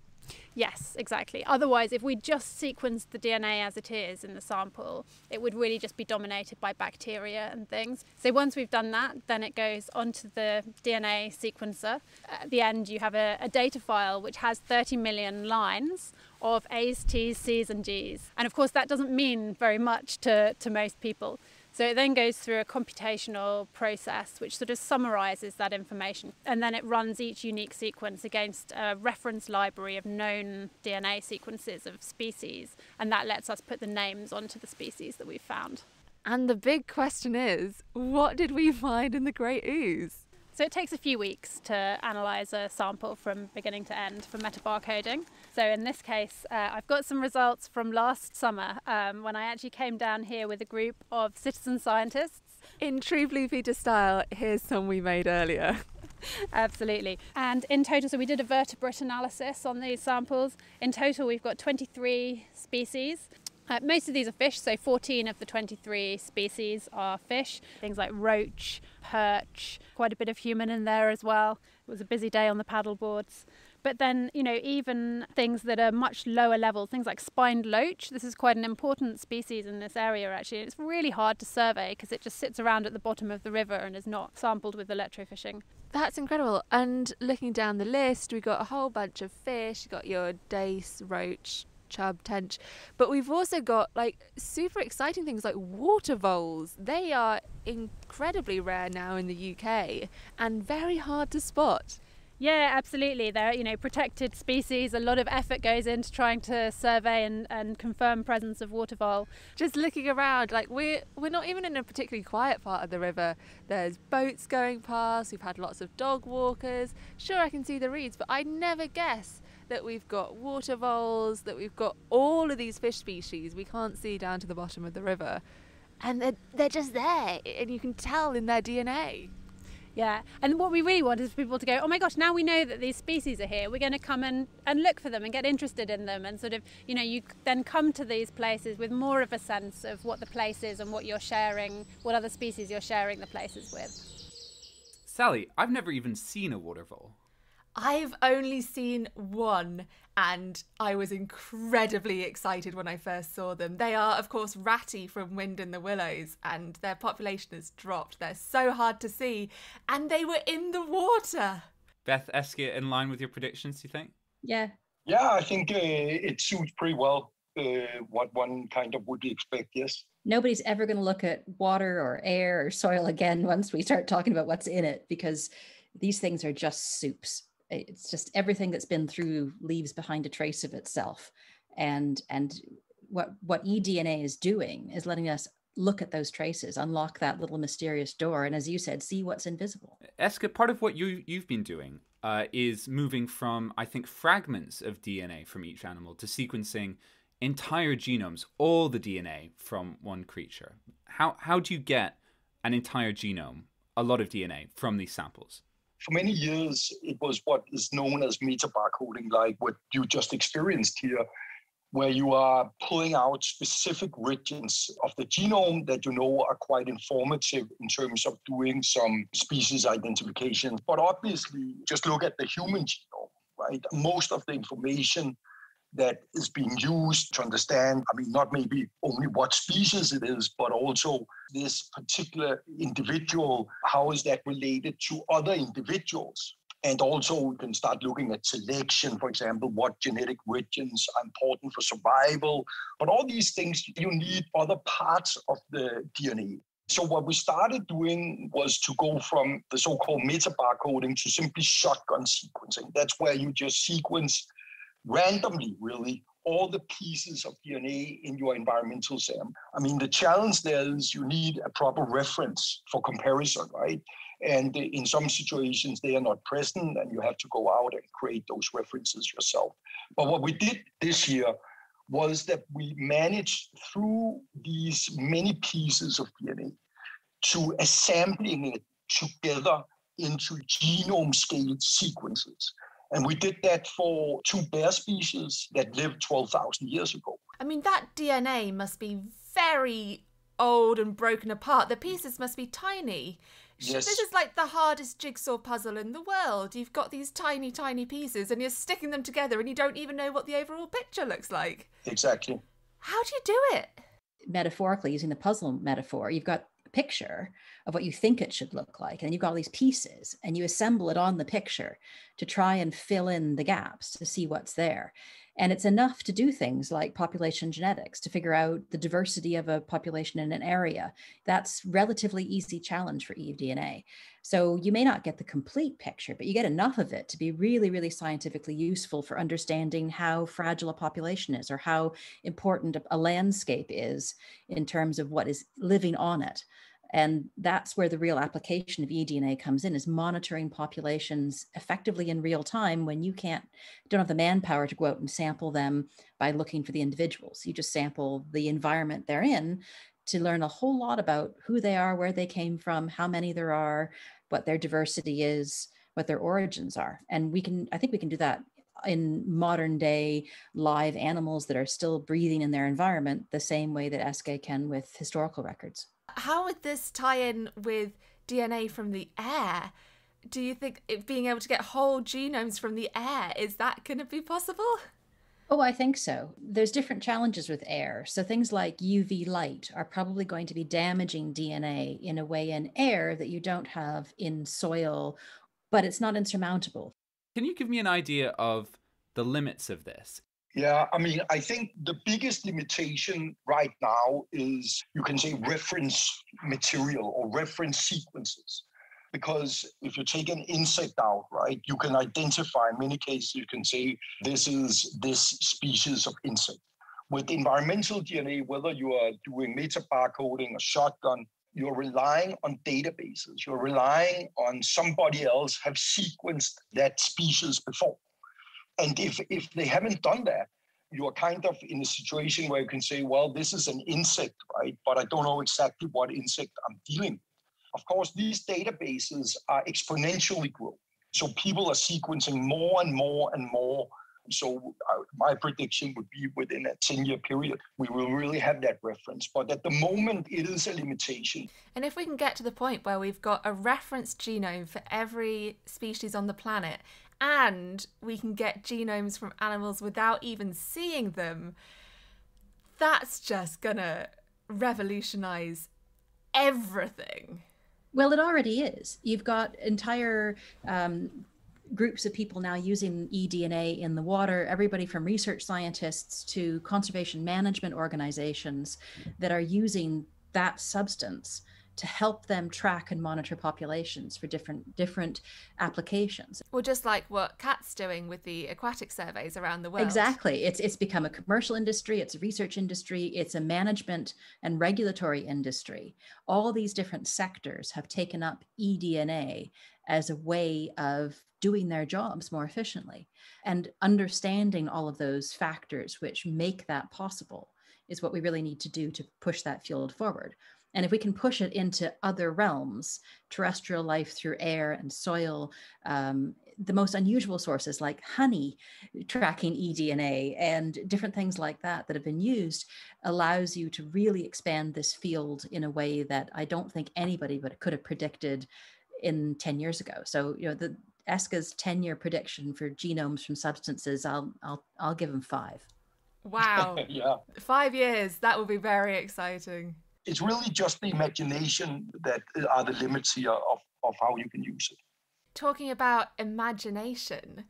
Yes, exactly. Otherwise, if we just sequenced the DNA as it is in the sample, it would really just be dominated by bacteria and things. So once we've done that, then it goes onto the DNA sequencer. At the end, you have a, a data file which has 30 million lines of A's, T's, C's, and G's. And of course, that doesn't mean very much to, to most people. So it then goes through a computational process which sort of summarizes that information and then it runs each unique sequence against a reference library of known DNA sequences of species and that lets us put the names onto the species that we've found. And the big question is what did we find in the Great Ouse? So it takes a few weeks to analyse a sample from beginning to end for metabarcoding. So in this case, uh, I've got some results from last summer um, when I actually came down here with a group of citizen scientists. In true Blue Peter style, here's some we made earlier. <laughs> Absolutely. And in total, so we did a vertebrate analysis on these samples. In total, we've got 23 species. Uh, most of these are fish, so 14 of the 23 species are fish. Things like roach, perch, quite a bit of human in there as well. It was a busy day on the paddle boards. But then, you know, even things that are much lower level, things like spined loach, this is quite an important species in this area actually. It's really hard to survey because it just sits around at the bottom of the river and is not sampled with electrofishing. That's incredible. And looking down the list, we got a whole bunch of fish. You got your dace, roach, chub, tench. But we've also got like super exciting things like water voles. They are incredibly rare now in the UK and very hard to spot. Yeah, absolutely. They're you know protected species. A lot of effort goes into trying to survey and, and confirm presence of water vole. Just looking around, like we're we're not even in a particularly quiet part of the river. There's boats going past. We've had lots of dog walkers. Sure, I can see the reeds, but I never guess that we've got water voles, that we've got all of these fish species we can't see down to the bottom of the river. And they're, they're just there, and you can tell in their DNA. Yeah, and what we really want is for people to go, oh my gosh, now we know that these species are here. We're going to come and, and look for them and get interested in them. And sort of, you know, you then come to these places with more of a sense of what the place is and what you're sharing, what other species you're sharing the places with. Sally, I've never even seen a water vole. I've only seen one and I was incredibly excited when I first saw them. They are, of course, ratty from Wind in the Willows, and their population has dropped. They're so hard to see, and they were in the water. Beth Eske, in line with your predictions, do you think? Yeah. Yeah, I think uh, it suits pretty well uh, what one kind of would expect, yes. Nobody's ever going to look at water or air or soil again once we start talking about what's in it because these things are just soups it's just everything that's been through leaves behind a trace of itself. And and what what eDNA is doing is letting us look at those traces unlock that little mysterious door and as you said see what's invisible. Eske part of what you you've been doing uh, is moving from i think fragments of dna from each animal to sequencing entire genomes all the dna from one creature. How how do you get an entire genome a lot of dna from these samples for many years, it was what is known as metabarcoding, like what you just experienced here, where you are pulling out specific regions of the genome that you know are quite informative in terms of doing some species identification. But obviously, just look at the human genome, right? Most of the information that is being used to understand, I mean, not maybe only what species it is, but also this particular individual, how is that related to other individuals? And also, we can start looking at selection, for example, what genetic regions are important for survival. But all these things, you need other parts of the DNA. So what we started doing was to go from the so-called metabarcoding to simply shotgun sequencing. That's where you just sequence randomly, really, all the pieces of DNA in your environmental SAM. I mean, the challenge there is you need a proper reference for comparison, right? And in some situations, they are not present, and you have to go out and create those references yourself. But what we did this year was that we managed through these many pieces of DNA to assembling it together into genome scale sequences. And we did that for two bear species that lived 12,000 years ago. I mean, that DNA must be very old and broken apart. The pieces must be tiny. Yes. This is like the hardest jigsaw puzzle in the world. You've got these tiny, tiny pieces and you're sticking them together and you don't even know what the overall picture looks like. Exactly. How do you do it? Metaphorically, using the puzzle metaphor, you've got a picture of what you think it should look like, and you've got all these pieces, and you assemble it on the picture to try and fill in the gaps to see what's there. And it's enough to do things like population genetics to figure out the diversity of a population in an area. That's relatively easy challenge for eDNA. So you may not get the complete picture, but you get enough of it to be really, really scientifically useful for understanding how fragile a population is or how important a landscape is in terms of what is living on it. And that's where the real application of eDNA comes in is monitoring populations effectively in real time when you can't, don't have the manpower to go out and sample them by looking for the individuals. You just sample the environment they're in to learn a whole lot about who they are, where they came from, how many there are, what their diversity is, what their origins are. And we can, I think we can do that in modern day live animals that are still breathing in their environment the same way that Eske can with historical records how would this tie in with DNA from the air? Do you think it, being able to get whole genomes from the air is that going to be possible? Oh, I think so. There's different challenges with air. So things like UV light are probably going to be damaging DNA in a way in air that you don't have in soil, but it's not insurmountable. Can you give me an idea of the limits of this? Yeah, I mean, I think the biggest limitation right now is you can say reference material or reference sequences. Because if you take an insect out, right, you can identify in many cases, you can say this is this species of insect. With environmental DNA, whether you are doing metabarcoding or shotgun, you're relying on databases. You're relying on somebody else have sequenced that species before. And if, if they haven't done that, you are kind of in a situation where you can say, well, this is an insect, right? But I don't know exactly what insect I'm dealing with. Of course, these databases are exponentially growing. So people are sequencing more and more and more. So uh, my prediction would be within a 10 year period, we will really have that reference. But at the moment, it is a limitation. And if we can get to the point where we've got a reference genome for every species on the planet and we can get genomes from animals without even seeing them, that's just gonna revolutionize everything. Well, it already is. You've got entire um, groups of people now using eDNA in the water, everybody from research scientists to conservation management organizations that are using that substance to help them track and monitor populations for different different applications. Well, just like what Kat's doing with the aquatic surveys around the world. Exactly. It's it's become a commercial industry, it's a research industry, it's a management and regulatory industry. All these different sectors have taken up eDNA as a way of doing their jobs more efficiently. And understanding all of those factors which make that possible is what we really need to do to push that field forward. And if we can push it into other realms, terrestrial life through air and soil, um, the most unusual sources like honey tracking eDNA and different things like that that have been used allows you to really expand this field in a way that I don't think anybody but could have predicted in 10 years ago. So, you know, the Eske's 10 year prediction for genomes from substances, I'll, I'll, I'll give them five. Wow. <laughs> yeah. Five years. That will be very exciting it's really just the imagination that uh, are the limits here of, of how you can use it. Talking about imagination,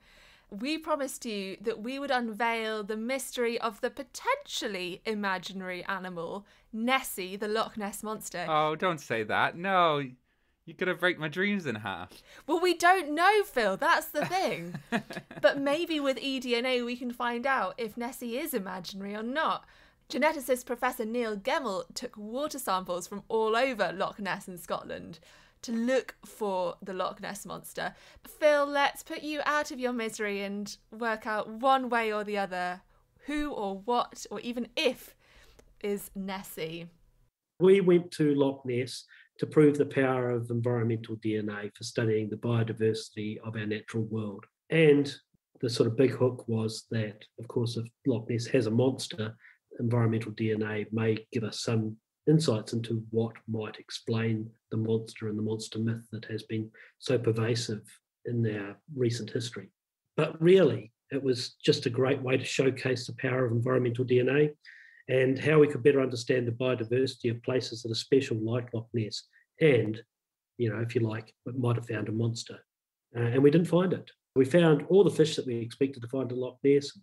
we promised you that we would unveil the mystery of the potentially imaginary animal, Nessie, the Loch Ness monster. Oh, don't say that. No, you're going to break my dreams in half. Well, we don't know, Phil. That's the thing. <laughs> but maybe with eDNA, we can find out if Nessie is imaginary or not. Geneticist Professor Neil Gemmell took water samples from all over Loch Ness in Scotland to look for the Loch Ness monster. Phil, let's put you out of your misery and work out one way or the other who or what or even if is Nessie. We went to Loch Ness to prove the power of environmental DNA for studying the biodiversity of our natural world. And the sort of big hook was that, of course, if Loch Ness has a monster, environmental DNA may give us some insights into what might explain the monster and the monster myth that has been so pervasive in our recent history. But really, it was just a great way to showcase the power of environmental DNA and how we could better understand the biodiversity of places that are special like Loch Ness. And, you know, if you like, it might have found a monster. Uh, and we didn't find it. We found all the fish that we expected to find in Loch Ness, we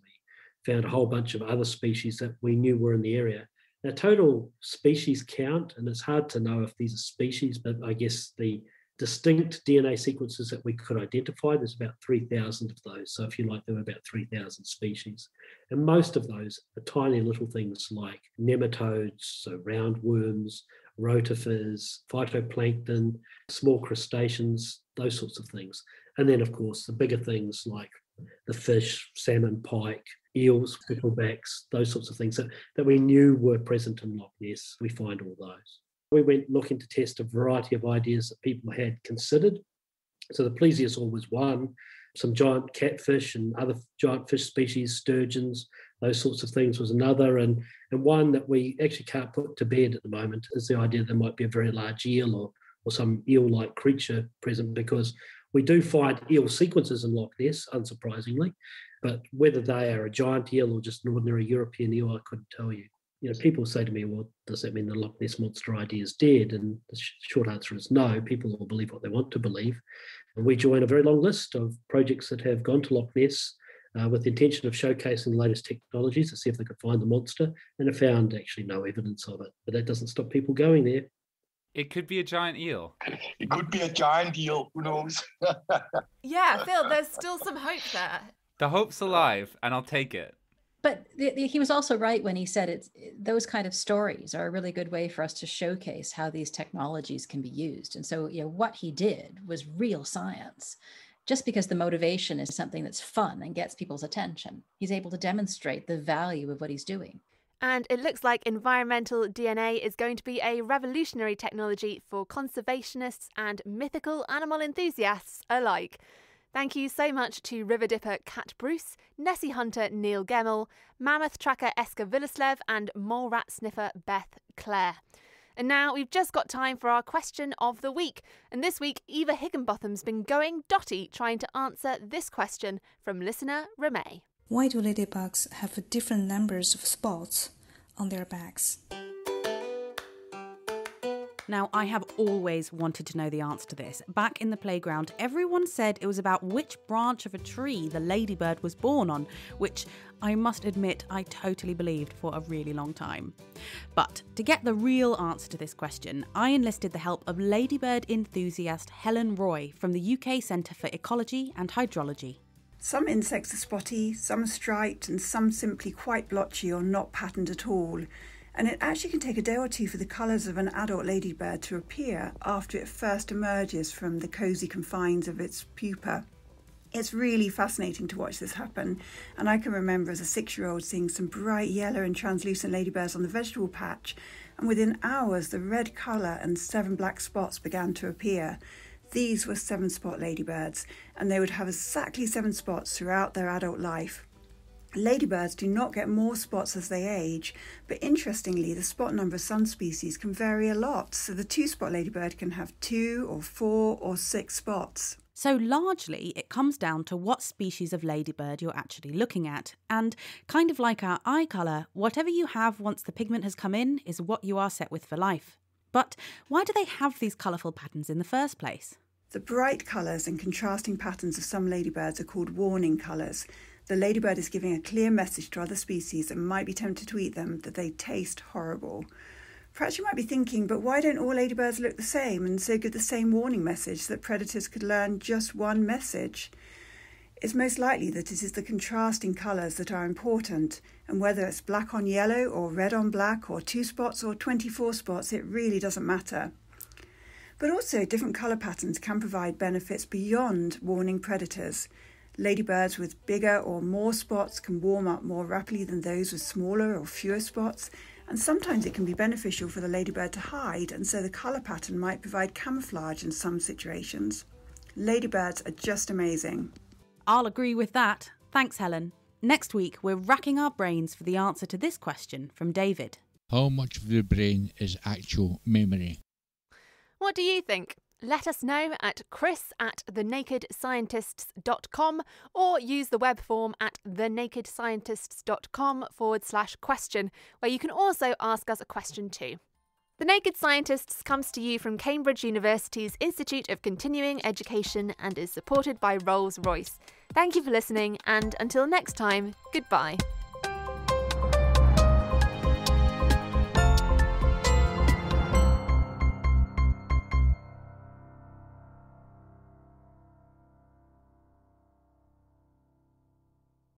found a whole bunch of other species that we knew were in the area. Now, total species count, and it's hard to know if these are species, but I guess the distinct DNA sequences that we could identify, there's about 3,000 of those. So, if you like, there were about 3,000 species. And most of those are tiny little things like nematodes, so roundworms, rotifers, phytoplankton, small crustaceans, those sorts of things. And then, of course, the bigger things like the fish, salmon, pike, eels, sticklebacks, those sorts of things that, that we knew were present in Loch Ness. We find all those. We went looking to test a variety of ideas that people had considered. So the plesiosaur was one, some giant catfish and other giant fish species, sturgeons, those sorts of things was another. And, and one that we actually can't put to bed at the moment is the idea there might be a very large eel or, or some eel like creature present because we do find eel sequences in Loch Ness, unsurprisingly, but whether they are a giant eel or just an ordinary European eel, I couldn't tell you. You know, people say to me, "Well, does that mean the Loch Ness monster idea is dead?" And the short answer is no. People will believe what they want to believe, and we join a very long list of projects that have gone to Loch Ness uh, with the intention of showcasing the latest technologies to see if they could find the monster, and have found actually no evidence of it. But that doesn't stop people going there. It could be a giant eel. It could be a giant eel. Who knows? <laughs> yeah, Phil, there's still some hope there. The hope's alive, and I'll take it. But the, the, he was also right when he said it's those kind of stories are a really good way for us to showcase how these technologies can be used. And so, you know, what he did was real science. Just because the motivation is something that's fun and gets people's attention, he's able to demonstrate the value of what he's doing. And it looks like environmental DNA is going to be a revolutionary technology for conservationists and mythical animal enthusiasts alike. Thank you so much to River Dipper Kat Bruce, Nessie Hunter Neil Gemmell, Mammoth Tracker Eske Willerslev, and Mole Rat Sniffer Beth Clare. And now we've just got time for our question of the week. And this week, Eva Higginbotham's been going dotty trying to answer this question from listener Remay. Why do ladybugs have different numbers of spots on their backs? Now, I have always wanted to know the answer to this. Back in the playground, everyone said it was about which branch of a tree the ladybird was born on, which I must admit I totally believed for a really long time. But to get the real answer to this question, I enlisted the help of ladybird enthusiast Helen Roy from the UK Centre for Ecology and Hydrology. Some insects are spotty, some striped, and some simply quite blotchy or not patterned at all and it actually can take a day or two for the colours of an adult ladybird to appear after it first emerges from the cosy confines of its pupa. It's really fascinating to watch this happen, and I can remember as a six year old seeing some bright yellow and translucent ladybirds on the vegetable patch, and within hours the red colour and seven black spots began to appear. These were seven spot ladybirds, and they would have exactly seven spots throughout their adult life. Ladybirds do not get more spots as they age, but interestingly, the spot number of some species can vary a lot. So the two spot ladybird can have two or four or six spots. So, largely, it comes down to what species of ladybird you're actually looking at. And kind of like our eye colour, whatever you have once the pigment has come in is what you are set with for life. But why do they have these colourful patterns in the first place? The bright colours and contrasting patterns of some ladybirds are called warning colours the ladybird is giving a clear message to other species that might be tempted to eat them that they taste horrible. Perhaps you might be thinking, but why don't all ladybirds look the same and so give the same warning message that predators could learn just one message? It's most likely that it is the contrasting colours that are important, and whether it's black on yellow or red on black or two spots or 24 spots, it really doesn't matter. But also, different colour patterns can provide benefits beyond warning predators. Ladybirds with bigger or more spots can warm up more rapidly than those with smaller or fewer spots, And sometimes it can be beneficial for the ladybird to hide, and so the colour pattern might provide camouflage in some situations. Ladybirds are just amazing. I'll agree with that. Thanks, Helen. Next week, we're racking our brains for the answer to this question from David. How much of the brain is actual memory? What do you think? Let us know at chris at thenakedscientists.com or use the web form at thenakedscientists.com forward slash question, where you can also ask us a question too. The Naked Scientists comes to you from Cambridge University's Institute of Continuing Education and is supported by Rolls Royce. Thank you for listening, and until next time, goodbye.